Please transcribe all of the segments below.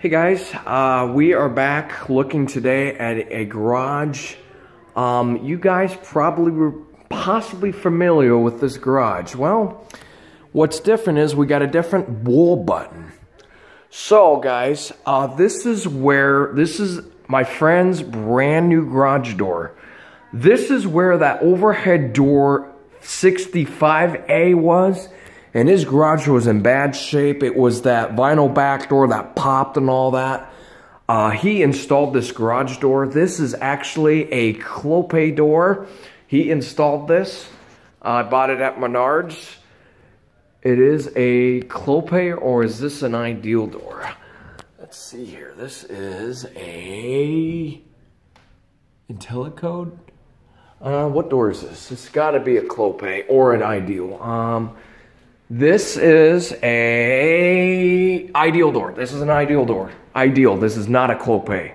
Hey guys, uh, we are back looking today at a garage. Um, you guys probably were possibly familiar with this garage. Well, what's different is we got a different wall button. So guys, uh, this is where, this is my friend's brand new garage door. This is where that overhead door 65A was and his garage was in bad shape. It was that vinyl back door that popped and all that. Uh, he installed this garage door. This is actually a Clopay door. He installed this. I bought it at Menards. It is a Clopay or is this an ideal door? Let's see here. This is a Intellicore. Uh, what door is this? It's got to be a Clopay or an ideal. Um, this is a ideal door. This is an ideal door. Ideal. This is not a Clopay.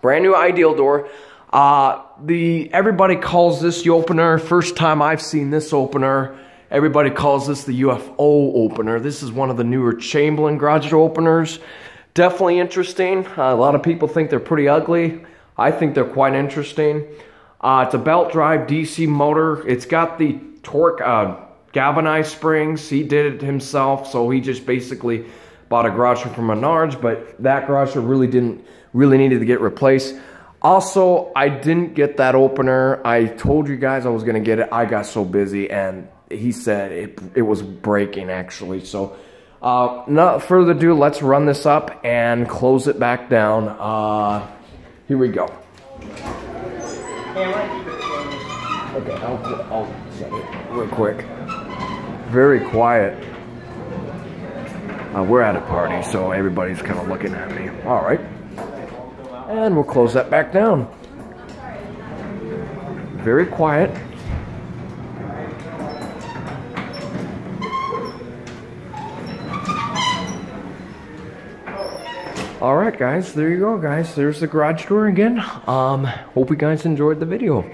Brand new ideal door. Uh, the everybody calls this the opener. First time I've seen this opener. Everybody calls this the UFO opener. This is one of the newer Chamberlain garage door openers. Definitely interesting. Uh, a lot of people think they're pretty ugly. I think they're quite interesting. Uh, it's a belt drive DC motor. It's got the torque uh, galvanized springs. He did it himself, so he just basically bought a garage from Menards, but that garage really didn't really needed to get replaced. Also, I didn't get that opener. I told you guys I was gonna get it. I got so busy, and he said it it was breaking actually. So, uh, not further ado, let's run this up and close it back down. Uh, here we go. Okay, I'll, I'll set it real quick very quiet. Uh, we're at a party, so everybody's kind of looking at me. All right. And we'll close that back down. Very quiet. All right, guys, there you go, guys. There's the garage door again. Um, hope you guys enjoyed the video.